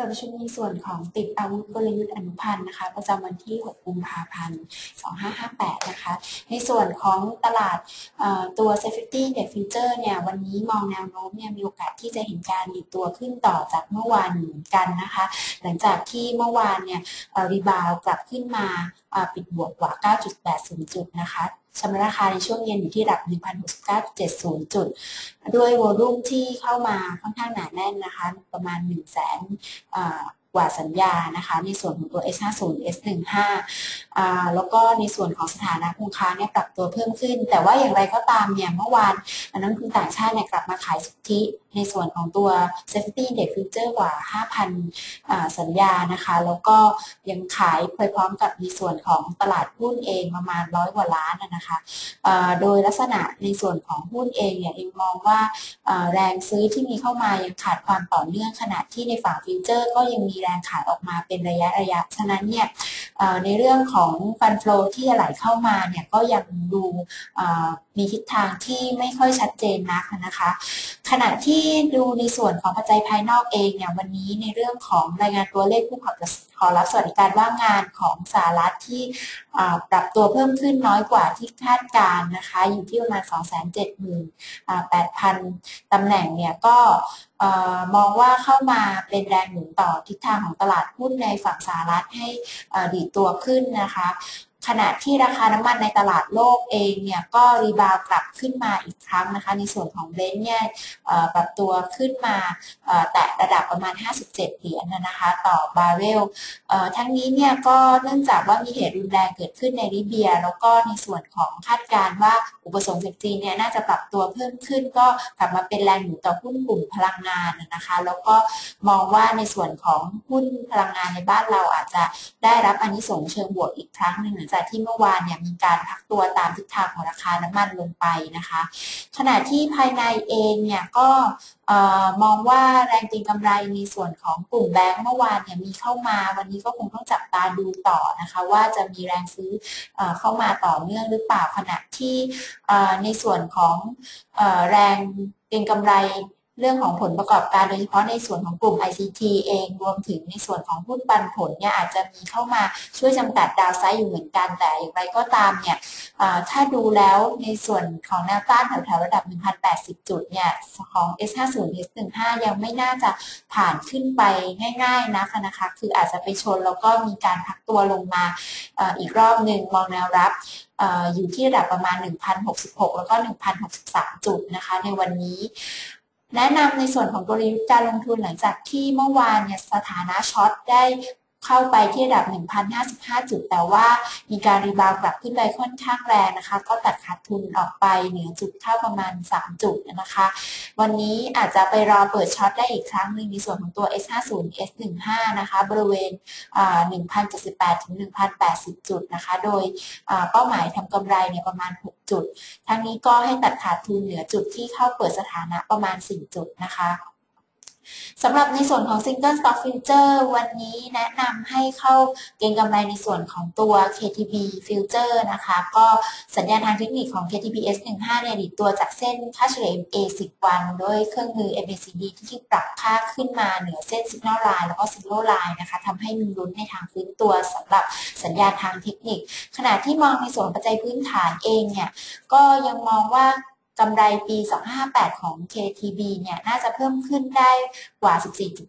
ปิดประชุมในส่วนของติดอาวุธกลยุทธ์อนุพันธ์นะคะ ประจำวันที่ 6 กุมภาพันธ์ 2558 นะคะ ในส่วนของตลาดตัว Safety Index Future เนี่ย วันนี้มองแนวโน้มเนี่ยมีโอกาสที่จะเห็นการดีตัวขึ้นต่อจากเมื่อวานเหมือนกันนะคะ หลังจากที่เมื่อวานเนี่ยรีบาวกลับขึ้นมาปิดบวกกว่า 9.80 จุดนะคะ ชำระราคาในช่วงเย็นอยู่ที่ระดับ 1,069.70 จุด ด้วยวอลุ่มที่เข้ามาค่อนข้างหนาแน่นนะคะ ประมาณ 1 0 0 0 0แสนกว่าสัญญานะคะ ในส่วนของตัว S50 S15 แล้วก็ในส่วนของสถานะคงค้าเนี่ยปรับตัวเพิ่มขึ้น แต่ว่าอย่างไรก็ตามเนี่ยเมื่อวานนักลงทุนต่างชาติเนี่ยกลับมาขายสุทธิในส่วนของตัว Safety Index Future กว่า 5,000 สัญญานะคะ แล้วก็ยังขายไปพร้อมกับในส่วนของตลาดหุ้นเองประมาณร้อยกว่าล้านนะคะโดยลักษณะในส่วนของหุ้นเองเนี่ยเองมองว่าแรงซื้อที่มีเข้ามายังขาดความต่อเนื่องขณะที่ในฝั่งฟิวเจอร์ ก็ยังมีแรงขายออกมาเป็นระยะระยะ ฉะนั้นเนี่ยในเรื่องของของฟันโฟลที่ไหลเข้ามาเนี่ยก็ยังดูมีทิศทางที่ไม่ค่อยชัดเจนนักนะคะ ขณะที่ดูในส่วนของปัจจัยภายนอกเองเนี่ยวันนี้ในเรื่องของรายงานตัวเลขผู้ขอรับสวัสดิการว่างงานของสหรัฐที่ปรับตัวเพิ่มขึ้นน้อยกว่าที่คาดการณ์นะคะ อยู่ที่ประมาณ 278,000 ตำแหน่งเนี่ยก็มองว่าเข้ามาเป็นแรงหนุนต่อทิศทางของตลาดหุ้นในฝั่งสหรัฐให้ดีดตัวขึ้นนะคะนะคะ ขณะที่ราคาน้ำมันในตลาดโลกเองเนี่ยก็ rebound กลับขึ้นมาอีกครั้งนะคะ ในส่วนของ Brent เนี่ยปรับตัวขึ้นมาแตะระดับประมาณ 57 เหรียญนะคะ ต่อบาร์เรลทั้งนี้เนี่ยก็เนื่องจากว่ามีเหตุรุนแรงเกิดขึ้นในลิเบีย แล้วก็ในส่วนของคาดการณ์ว่าอุปสงค์จากจีนเนี่ยน่าจะปรับตัวเพิ่มขึ้น ก็กลับมาเป็นแรงหนุนต่อหุ้นกลุ่มพลังงานนะคะ แล้วก็มองว่าในส่วนของหุ้นพลังงานในบ้านเราอาจจะได้รับอันนี้ส่งเชิงบวกอีกครั้งหนึ่งจากที่เมื่อวานเนี่ยมีการพักตัวตามทิศทางของราคาน้ำมันลงไปนะคะ ขณะที่ภายในเองเนี่ยก็มองว่าแรงจริงกำไรในส่วนของกลุ่มแบงก์เมื่อวานเนี่ยมีเข้ามา วันนี้ก็คงต้องจับตาดูต่อนะคะ ว่าจะมีแรงซื้อเข้ามาต่อเนื่องหรือเปล่าขณะที่ในส่วนของแรงเก็งกำไร เรื่องของผลประกอบการโดยเฉพาะในส่วนของกลุ่ม ICT เองรวมถึงในส่วนของหุ้นปันผลเนี่ยอาจจะมีเข้ามาช่วยจำกัดดาวไซด์อยู่เหมือนกัน แต่อย่างไรก็ตามเนี่ยถ้าดูแล้วในส่วนของแนวต้านแถวๆระดับ 1,080 จุดเนี่ยของ S50 S15 ยังไม่น่าจะผ่านขึ้นไปง่ายๆนะคะนะคะคืออาจจะไปชนแล้วก็มีการพักตัวลงมาอีกรอบหนึ่งมองแนวรับอยู่ที่ระดับประมาณ 1,066 แล้วก็ 1,063 จุดนะคะ ในวันนี้ แนะนำในส่วนของกลยุทธ์การลงทุนหลังจากที่เมื่อวานเนี่ยสถานะช็อตได้ เข้าไปที่ระดับ 1,055 จุด แต่ว่ามีการรีบาวกลับขึ้นไปค่อนข้างแรงนะคะ ก็ตัดขาดทุนออกไปเหนือจุดเข้าประมาณ 3 จุดนะคะ วันนี้อาจจะไปรอเปิดช็อตได้อีกครั้งหนึ่งในส่วนของตัว S50 S15 นะคะ บริเวณ1,078 ถึง 1,080 จุดนะคะ โดยเป้าหมายทำกำไรเนี่ยประมาณ 6 จุด ทั้งนี้ก็ให้ตัดขาดทุนเหนือจุดที่เข้าเปิดสถานะประมาณ 4 จุดนะคะ สำหรับในส่วนของ Single Stock Future วันนี้แนะนำให้เข้าเก็งกำไรในส่วนของตัว KTB Future นะคะ ก็สัญญาณทางเทคนิคของ KTB S15 เนี่ยดีตัวจากเส้นค่าเฉลี่ย MA 10 วัน ด้วยเครื่องมือ MACD ที่ปรับค่าขึ้นมาเหนือเส้น Signal Line แล้วก็ Zero Line นะคะทำให้มีลุ้นในทางฟื้นตัวสำหรับสัญญาณทางเทคนิค ขณะที่มองในส่วนปัจจัยพื้นฐานเองเนี่ยก็ยังมองว่า กำไรปี258 ของ KTB เนี่ยน่าจะเพิ่มขึ้นได้กว่า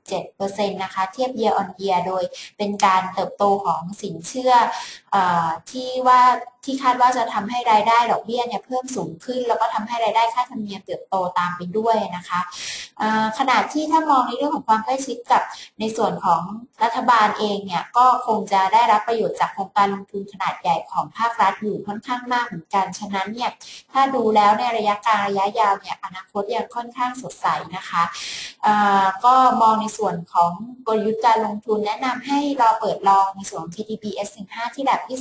14.7%นะคะเทียบ year on year โดยเป็นการเติบโตของสินเชื่ออที่ว่าที่คาดว่าจะทำให้รายได้ดอกเบี้ยเนี่ยเพิ่มสูงขึ้น แล้วก็ทำให้รายได้ค่าธรรมเนียมเติบโตตามไปด้วยนะคะ ขนาดที่ถ้ามองในเรื่องของความใกล้ชิดกับในส่วนของรัฐบาลเองเนี่ยก็คงจะได้รับประโยชน์จากโครงการลงทุนขนาดใหญ่ของภาครัฐอยู่ค่อนข้างมากเหมือนกัน ฉะนั้นเนี่ยถ้าดูแล้วในระยะกลางระยะยาวเนี่ยอนาคตยังค่อนข้างสดใสนะคะก็มองในส่วนของกลยุทธ์การลงทุนแนะนำให้รอเปิดลองในส่วนของ KTB S15 ที่ระดับที่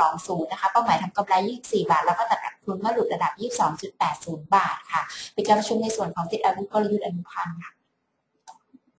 3.20 นะคะเป้าหมายทำกำไร 24 บาท แล้วก็ตัด ทุนเมื่อหลุดระดับ 22.80 บาทค่ะเป็นการประชุมในส่วนของติดอาวุธกลยุทธ์อนุพันธ์ค่ะ